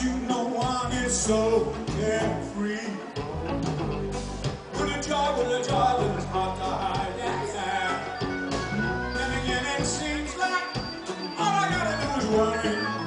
You know, one is so carefree. With a joy, with a joy, with a heart to hide, yeah, yeah. Then again, it seems like all I gotta do is worry.